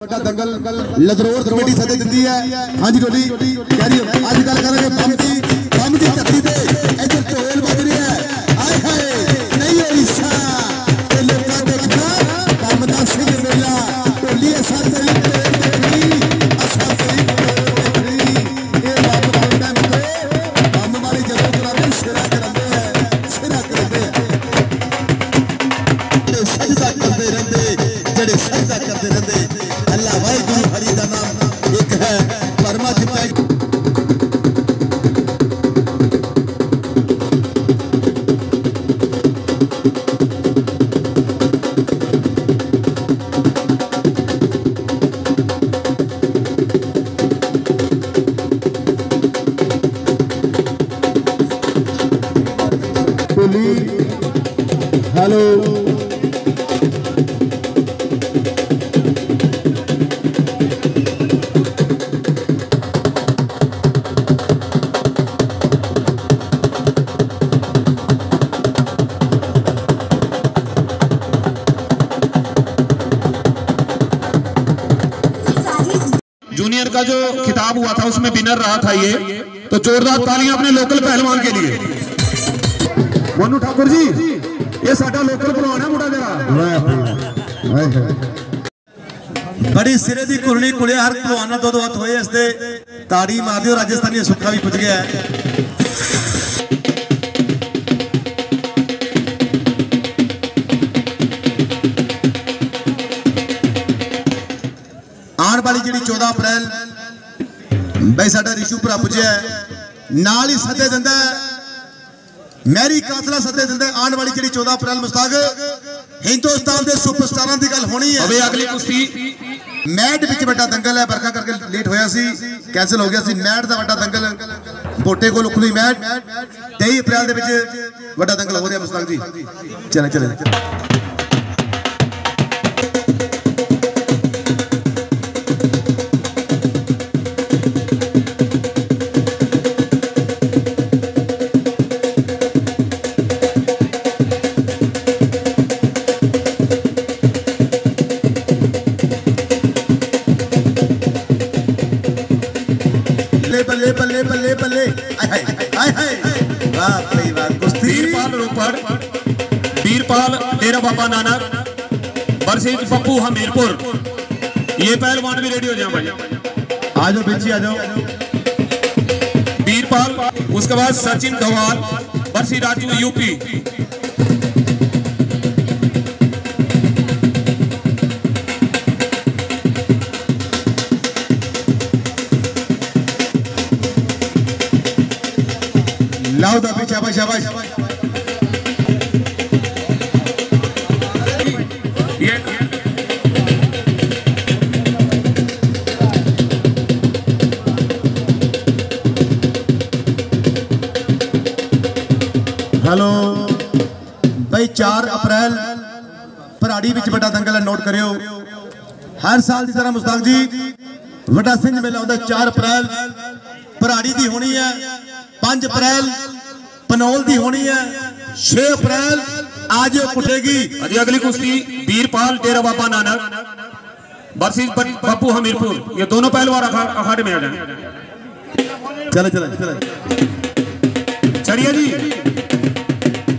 ਵੱਡਾ ਦੰਗਲ ਲਦਰੋਰ ਕਮੇਟੀ ਸੱਦੇ ਦਿੰਦੀ ਹੈ ਹਾਂਜੀ ਡੋਲੀ ਕਹਿ ਰਹੀ ਹੋ ਅੱਜ ਗੱਲ ਕਰਾਂਗੇ ਬੰਮ ਦੀ ਬੰਮ ਦੀ ਧਰਤੀ ਤੇ ਇੱਧਰ ਢੋਲ जूनियर का जो खिताब हुआ था उसमें विनर रहा था ये तो जोरदार तालियां अपने लोकल पहलवान के लिए ਮੋਨੂ ਠਾਕੁਰ ਜੀ ਇਹ ਸਾਡਾ ਲੋਕਲ ਭਲਵਾਨ ਹੈ ਮੁੰਡਾ ਜਰਾ ਹਾਏ ਹਾਏ ਬੜੀ ਸਿਰੇ ਦੀ ਕੁਰਣੀ ਕੁਲੇ ਹਰ ਭਲਵਾਨਾਂ ਤੋਂ ਦੋਤ ਹੋਏ ਇਸ ਦੇ ਤਾੜੀ ਮਾਰਦੇ ਹੋ ਰਾਜਸਥਾਨੀ ਸੁੱਖਾ ਵੀ ਪੁੱਜ ਗਿਆ ਮਹਿਲ ਬਈ ਸਾਡਾ ਰਿਸ਼ੂ ਭਰਾ ਪੁੱਜਿਆ ਨਾਲ ਹੀ ਸੱਦੇ ਦਿੰਦਾ ਮੈਰੀ ਕਾਤਲਾ ਸੱਦੇ ਦਿੰਦਾ ਆਉਣ ਵਾਲੀ ਜਿਹੜੀ 14 ਅਪ੍ਰੈਲ ਮੁਸਤਾਕ ਹਿੰਦੁਸਤਾਨ ਦੇ ਸੁਪਰਸਟਾਰਾਂ ਦੀ ਗੱਲ ਹੋਣੀ ਹੈ। ਅਵੇ ਅਗਲੀ ਕੁਸ਼ਤੀ। ਮੈਟ ਵਿੱਚ ਵੱਡਾ ਦੰਗਲ ਹੈ। ਵਰਖਾ ਕਰਕੇ ਲੇਟ ਹੋਇਆ ਸੀ। ਕੈਨਸਲ ਹੋ ਗਿਆ ਸੀ। ਮੈਟ ਦਾ ਵੱਡਾ ਦੰਗਲ। ਬੋਟੇ ਕੋਲ ਉਖਲੀ ਮੈਟ। 23 ਅਪ੍ਰੈਲ ਦੇ ਵਿੱਚ ਵੱਡਾ ਦੰਗਲ ਹੋ ਰਿਹਾ ਮੁਸਤਾਕ ਜੀ। ਚਲੇ ਚਲੇ। बाबा नानक बरसीज पप्पू हमीरपुर। ये पहलवान भी रेडी हो जाए भाई। आ जाओ बेची आ जाओ। बीरपाल, उसके बाद सचिन धवाल बरसी राजू यूपी। लाओ तो दा शाबाश शाबाश। ਹਰ ਸਾਲ ਦੀ ਤਰ੍ਹਾਂ ਮੁਸਤਾਕ ਜੀ ਵੱਡਾ ਸਿੰਘ ਮੇਲਾ ਹੁੰਦਾ 4 ਅਪ੍ਰੈਲ ਪਰਾੜੀ ਦੀ ਹੋਣੀ ਹੈ 5 ਅਪ੍ਰੈਲ ਪਨੌਲ ਦੀ ਹੋਣੀ ਹੈ 6 ਅਪ੍ਰੈਲ ਅੱਜ ਕੁੱਟੇਗੀ अजी अगली कुश्ती वीरपाल डेरा बाबा नानक वर्सेज पप्पू हमीरपुर ये दोनों पहलवान अखा- अखाड़े में आ जाए ਚਲੇ ਚਲੇ ਚਲੇ चढ़िए जी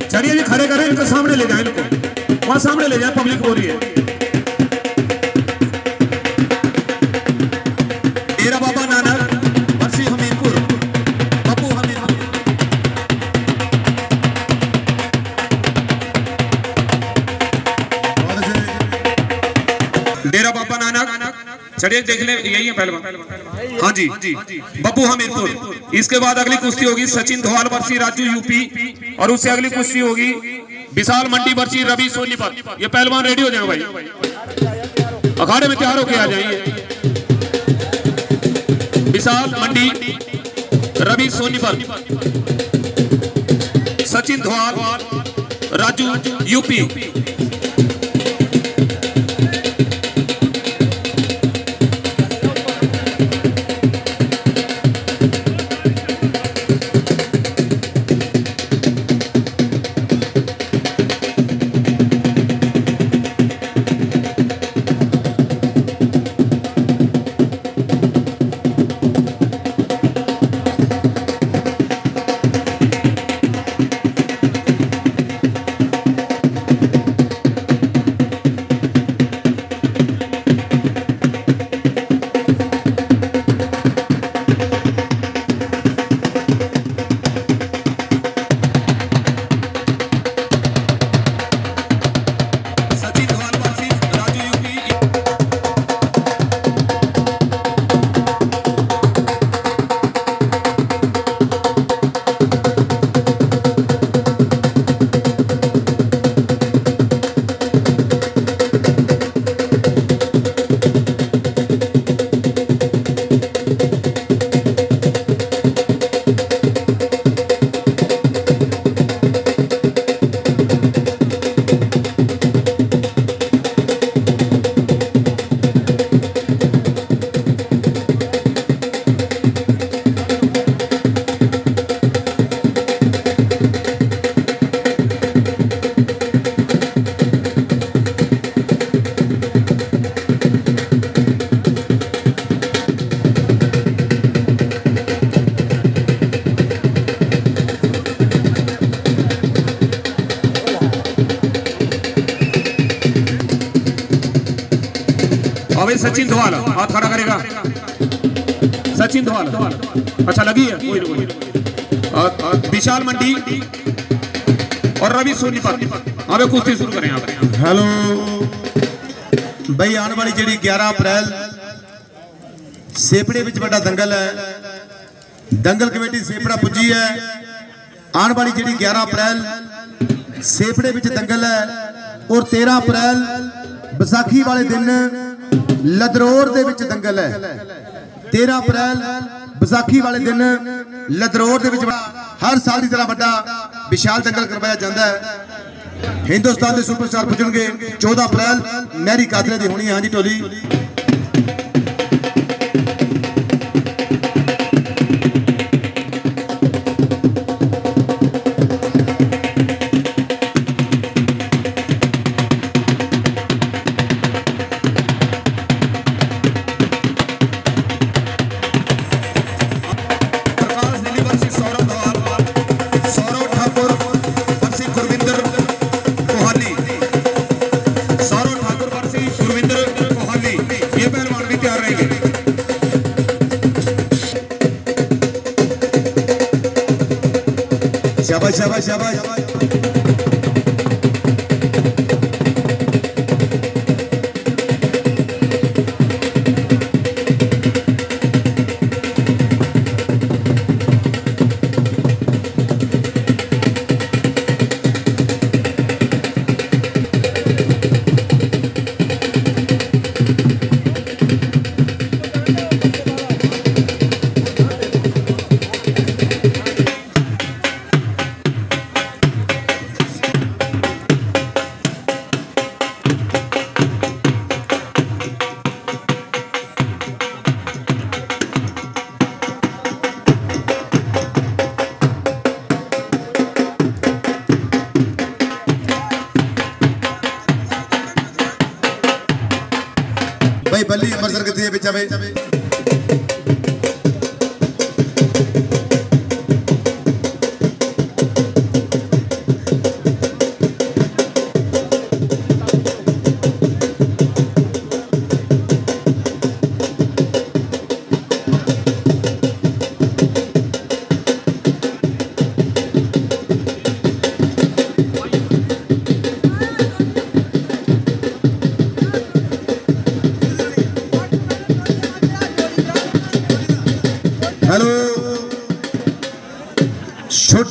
चढ़िए जी खड़े करें इनको सामने ले जाए इनको वहां सामने ले जाए पब्लिक हो रही है चढ़िए देख ले, यही है पहलवान। हाँ जी। बप्पू हमीरपुर। इसके बाद अगली कुश्ती होगी सचिन धोवाल वर्सी, राजू यूपी। और उससे अगली कुश्ती होगी विशाल मंडी वर्सी, रवि सोनीपत। ये पहलवान रेडी हो जाए भाई। अखाड़े में तैयार होके आ जाइए विशाल मंडी, रवि सोनीपत। सचिन धोवाल राजू यूपी। सचिन धवाल हाथ खड़ा करेगा सचिन धवाल अच्छा लगी है कोई नहीं, कोई नहीं। और- और विशाल मंडी और रवि सोनीपत अब कुश्ती शुरू करें यहाँ पर ਹੈਲੋ ਬਈ ਆਉਣ ਵਾਲੀ ਜਿਹੜੀ 11 ਅਪ੍ਰੈਲ ਸੇਪੜੇ ਵਿੱਚ ਵੱਡਾ ਦੰਗਲ ਹੈ ਦੰਗਲ ਕਮੇਟੀ ਸੇਪੜਾ ਪੁੱਜੀ ਹੈ ਆਉਣ ਵਾਲੀ ਜਿਹੜੀ 11 ਅਪ੍ਰੈਲ ਸੇਪੜੇ ਵਿੱਚ ਦੰਗਲ ਹੈ ਔਰ 13 ਅਪ੍ਰੈਲ ਵਿਸਾਖੀ ਵਾਲੇ ਦਿਨ ਲਦਰੋਰ ਦੇ ਵਿੱਚ ਦੰਗਲ ਹੈ 13 ਅਪ੍ਰੈਲ ਵਿਸਾਖੀ ਵਾਲੇ ਦਿਨ ਲਦਰੋਰ ਦੇ ਵਿੱਚ ਹਰ ਸਾਲ ਦੀ ਤਰ੍ਹਾਂ ਵੱਡਾ ਵਿਸ਼ਾਲ ਦੰਗਲ ਕਰਵਾਇਆ ਜਾਂਦਾ ਹੈ ਹਿੰਦੁਸਤਾਨ ਦੇ ਸੁਪਰਸਟਾਰ ਪੁੱਜਣਗੇ 14 ਅਪ੍ਰੈਲ ਮੈਰੀ ਕਾਦਰੇ ਦੀ ਹੋਣੀ ਹੈ ਹਾਂਜੀ ਟੋਲੀ जल्दी अंबरसर के दिए बिचावे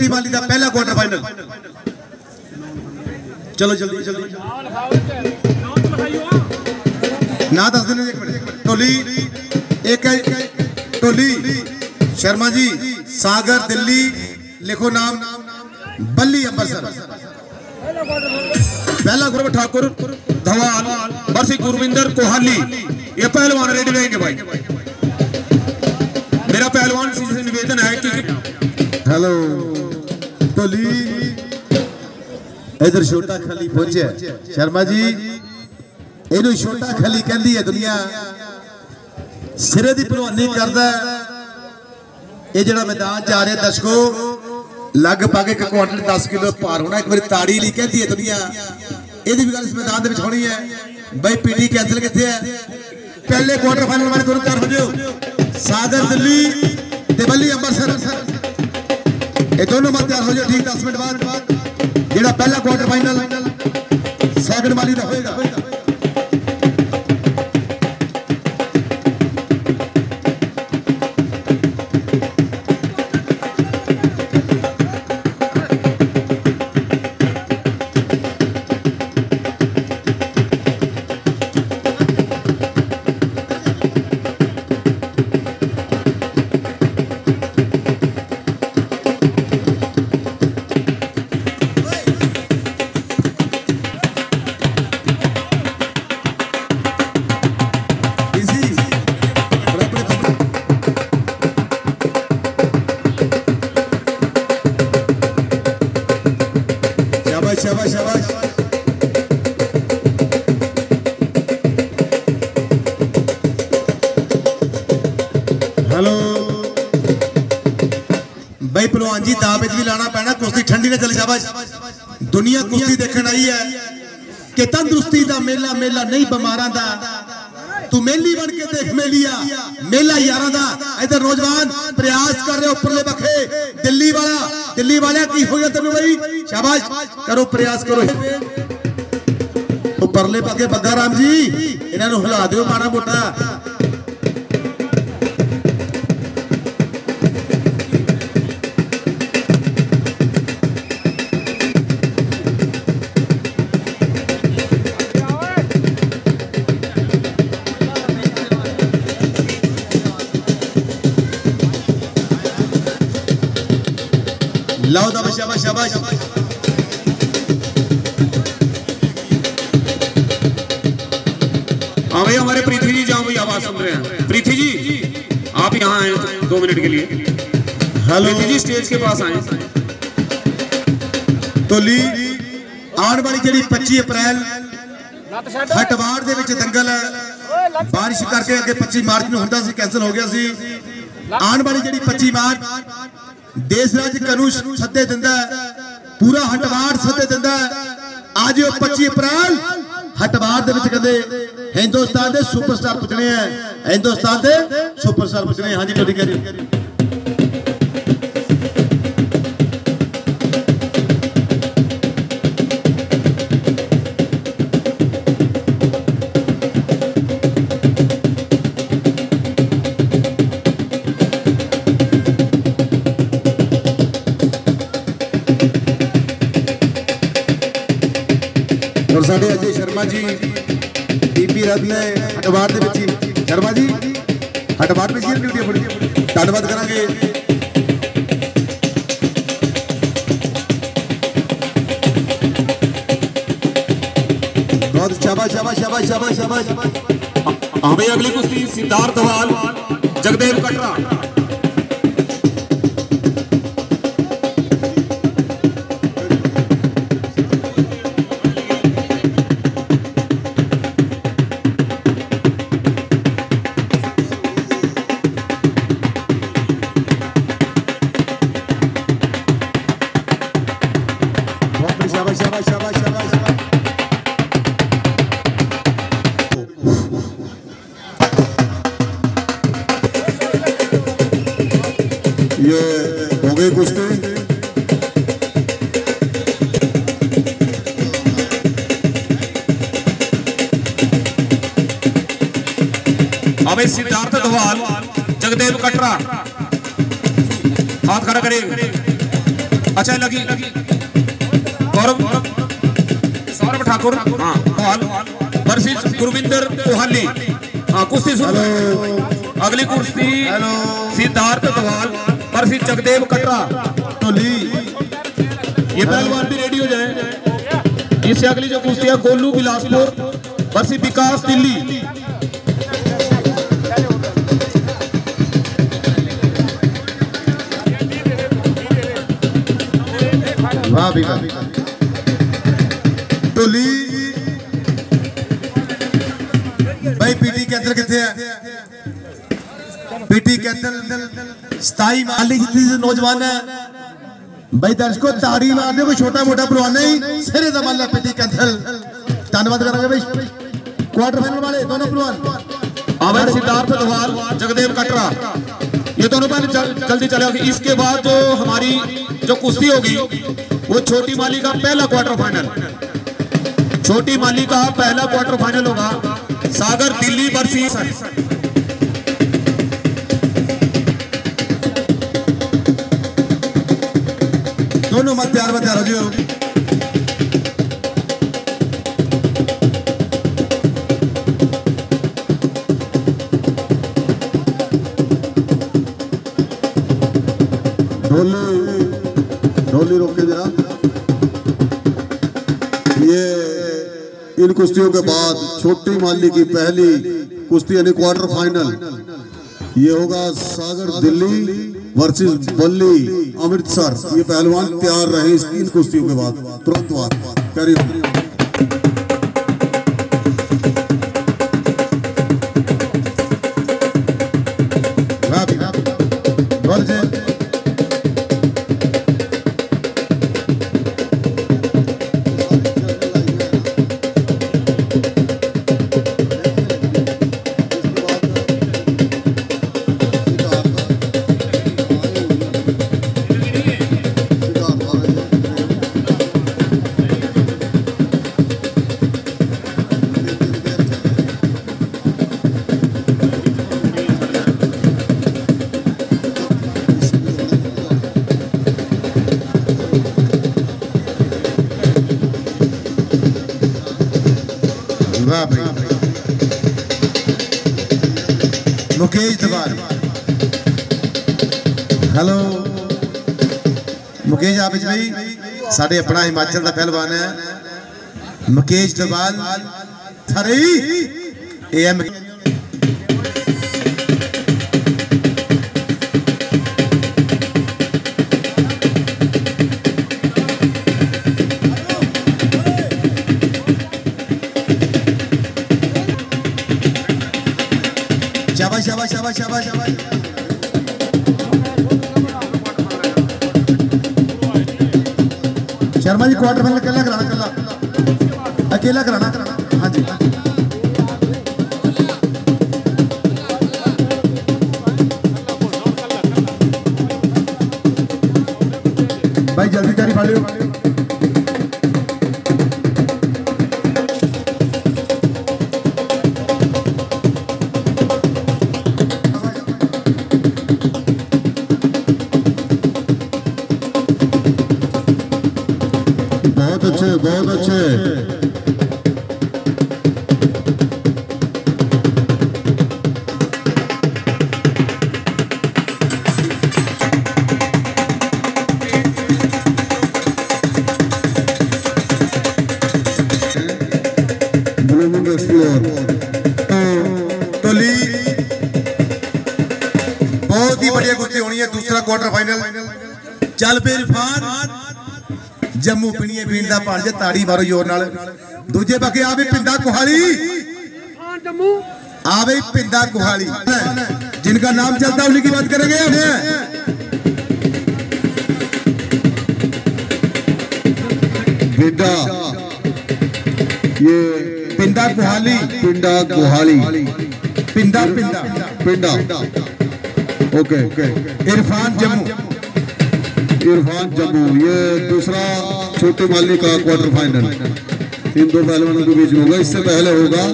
भी मान लीजिए पहला क्वार्टर फाइनल चलो जल्दी जल्दी। ना दस दिन, एक एक टोली। शर्मा जी, सागर, दिल्ली, लिखो नाम। बल्ली अंबरसर पहला गुरु ठाकुर, धवाल, बरसी, गुरविंदर, कोहाली। ये पहलवान रेडी रहेंगे भाई। मेरा पहलवान निवेदन है कि हेलो ਢੋਲੀ ਇਧਰ ਛੋਟਾ ਖਲੀ ਪਹੁੰਚਿਆ ਸ਼ਰਮਾ ਜੀ ਇਹਨੂੰ ਛੋਟਾ ਖਲੀ ਕਹਿੰਦੀ ਹੈ ਦੁਨੀਆ ਸਿਰੇ ਦੀ ਭਲਵਾਨੀ ਕਰਦਾ ਹੈ। ਇਹ ਜਿਹੜਾ ਮੈਦਾਨ 'ਚ ਆ ਰਿਹਾ ਦਰਸ਼ਕੋ ਲਗਭਗ ਇੱਕ ਕੁਆਂਟਲ 10 ਕਿਲੋ ਭਾਰ ਹੋਣਾ ਇੱਕ ਵਾਰੀ ਤਾੜੀ ਲਈ ਕਹਿੰਦੀ ਹੈ ਦੁਨੀਆ ਇਹਦੀ ਵੀ ਗੱਲ ਇਸ ਮੈਦਾਨ ਦੇ ਵਿੱਚ ਹੋਣੀ ਹੈ ਬਈ ਪੀਟੀ ਕੈਂਸਲ ਕਿੱਥੇ ਹੈ ਪਹਿਲੇ ਕੁਆਟਰ ਫਾਈਨਲ ਵਾਲੇ ਗੁਰੂ ਤਿਆਰ ਹੋ ਜਿਓ ਸਾਗਰ ਦਿੱਲੀ ਤੇ ਬੱਲੀ ਅੰਮ੍ਰਿਤਸਰ ਇਹ ਦੋਨੋਂ ਮਤ ਤਿਆਰ ਹੋ ਜਾਓ ਠੀਕ 10 ਮਿੰਟ ਬਾਅਦ ਜਿਹੜਾ ਪਹਿਲਾ ਕੁਆਟਰ ਫਾਈਨਲ ਸੈਕਿੰਡ ਵਾਲੀ ਦਾ ਹੋਏਗਾ। ਬਈ ਪਹਿਲਵਾਨ ਜੀ ਦਾਅ ਵਿੱਚ ਵੀ ਲਾਣਾ ਪੈਣਾ ਕੁਸ਼ਤੀ ਠੰਡੀ ਨਾ ਚੱਲ ਸ਼ਾਬਾਸ਼ ਦੁਨੀਆ ਕੁਸ਼ਤੀ ਦੇਖਣ ਆਈ ਹੈ ਕਿ ਤੰਦਰੁਸਤੀ ਦਾ ਮੇਲਾ ਮੇਲਾ ਨਹੀਂ ਬਿਮਾਰਾਂ ਦਾ ਤੂੰ ਮੇਲੀ ਬਣ ਕੇ ਦੇਖ ਮੇਲੀਆ ਮੇਲਾ ਯਾਰਾਂ ਦਾ ਇਧਰ ਨੌਜਵਾਨ ਪ੍ਰਯਾਸ ਕਰ ਰਹੇ ਉੱਪਰਲੇ ਪੱਖੇ ਦਿੱਲੀ ਵਾਲਾ ਦਿੱਲੀ ਵਾਲਿਆ ਕੀ ਹੋ ਗਿਆ ਤੈਨੂੰ ਬਈ ਸ਼ਾਬਾਸ਼ ਕਰੋ ਪ੍ਰਯਾਸ ਕਰੋ ਉੱਪਰਲੇ ਪੱਖੇ ਬੱਗਾ ਰਾਮ ਜੀ ਇਹਨਾਂ ਨੂੰ ਹਿਲਾ ਦਿਓ ਮਾੜਾ लाओ दबा शाबाश शाबाश। हाँ भाई हमारे पृथ्वी जी जाओ भाई आवाज़ सुन रहे हैं। पृथ्वी जी आप यहाँ आए दो मिनट के लिए। हेलो। जी स्टेज के पास आए। तो ली आने वाली जी पच्ची अप्रैल हटवाड़ के दंगल है बारिश करके अगर पच्ची मार्च में होंगे कैंसल हो गया सी। आने वाली जी 25 मार्च ਦੇਸ਼ ਰਾਜ ਕਾਨੂੰਨ ਸੱਦੇ ਦਿੰਦਾ ਪੂਰਾ ਹਟਵਾੜ ਸੱਦੇ ਦਿੰਦਾ ਹੈ। ਅੱਜ ਉਹ 25 ਅਪ੍ਰੈਲ, ਹਟਵਾੜ ਦੇ ਵਿੱਚ ਕਹਿੰਦੇ ਹਿੰਦੁਸਤਾਨ ਦੇ ਸੁਪਰਸਟਾਰ ਪੁੱਜਣੇ ਆ। ਹਿੰਦੁਸਤਾਨ ਦੇ ਸੁਪਰਸਟਾਰ ਪੁੱਜਣੇ ਹਾਂਜੀ ਤੁਹਾਡੀ ਕਹਿ ਅਜੇ ਸ਼ਰਮਾ ਜੀ ਬੀਬੀ ਰਬ ਨੇ ਹਟਵਾੜ ਦੇ ਵਿੱਚ ਹੀ ਸ਼ਰਮਾ ਜੀ ਹਟਵਾੜ ਵਿੱਚ ਹੀ ਡਿਊਟੀ ਫੜੀ ਧੰਨਵਾਦ ਕਰਾਂਗੇ ਬਹੁਤ ਸ਼ਾਬਾਸ਼ ਸ਼ਾਬਾਸ਼ ਸ਼ਾਬਾਸ਼ ਸ਼ਾਬਾਸ਼ ਸ਼ਾਬਾਸ਼ हाँ भैया अगली कुश्ती सिद्धार्थ वाल जगदेव कटरा अबे सिद्धार्थ धवाल जगदेव कटरा। हाथ खड़ा करिए अच्छा लगी। गौरव सौरभ ठाकुर हाँ धवाल वर्सेस गुरविंदर कोहली। हाँ कुश्ती सुन अगली कुश्ती सिद्धार्थ धवाल वर्सेस जगदेव कटरा। टोली ये पहलवान भी रेडी हो जाए। इससे अगली जो कुश्ती है गोलू बिलासपुर वर्सेस विकास दिल्ली। टोली भाई, पीटी कितने है? पीटी नौजवान है। भाई, दर्शकों, ताड़ी मार दे कोई छोटा मोटा नहीं सिरे पीटी धन्यवाद करेंगे भाई। क्वार्टर फाइनल वाले, दोनों अमर सिद्धार्थ जगदेव कटरा। ये दोनों पहले जल्दी चले इसके बाद जो हमारी जो कुश्ती होगी वो छोटी माली का पहला क्वार्टर फाइनल छोटी माली का पहला क्वार्टर फाइनल होगा। सागर दिल्ली बरसी दोनों मत प्यार मत रहे हो कुश्तियों के बाद छोटी माली की पहली कुश्ती, यानी क्वार्टर फाइनल ये होगा सागर दिल्ली वर्सेस बल्ली अमृतसर। ये पहलवान तैयार रहे इन कुश्तियों के बाद। तुरंत बाद करिए। ਮੁਕੇਸ਼ ਦਵਾਲ ਹੈਲੋ ਮੁਕੇਸ਼ ਆਪਿਸ ਭਾਈ ਸਾਡੇ ਆਪਣਾ ਹਿਮਾਚਲ ਦਾ ਪਹਿਲਵਾਨ ਹੈ। ਮੁਕੇਸ਼ ਦਵਾਲ। ਥਰਈ ਇਹ ਹੈ क्वार्टर फाइनल अकेला कराना अकेला अकेला कराना। हाँ जी। भाई जल्दी तैयारी पा છે बहुत ही बढ़िया कुश्ती होनी है दूसरा क्वार्टर फाइनल चल पे इरफान ਜੰਮੂ ਪਿੰਡੀਏ ਪੀਣ ਦਾ ਭਾਣ ਜੇ ਤਾੜੀ ਮਾਰੋ ਜ਼ੋਰ ਨਾਲ ਦੂਜੇ ਪਾਸੇ ਆਵੇ ਪਿੰਦਾ ਕੁਹਾਲੀ आवे पिंदा कुहाली जिनका नाम चलता है उन्हीं की बात करेंगे हमें बिड्डा ये पिंदा कुहाली पिंडा गुहाली पिंदा पिंदा पिंडा ओके इरफान जम्मू इरफान जम्मू ये दूसरा छोटे माली का क्वार्टर फाइनल इन दो पहलवानों के बीच होगा। इससे पहले होगा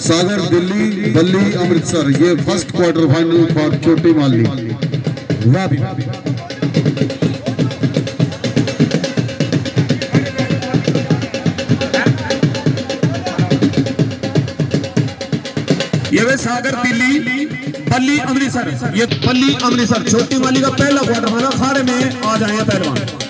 सागर, दिल्ली, बल्ली, अमृतसर। ये फ़र्स्ट क्वार्टर फाइनल फॉर छोटी माली। ये वे सागर, दिल्ली। बल्ली अमृतसर। ये पल्ली अमृतसर, छोटी वाली का पहला क्वार्टर माना खाड़े में आ जाए पहलवान।